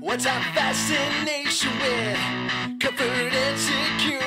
What's our fascination with comfort and security?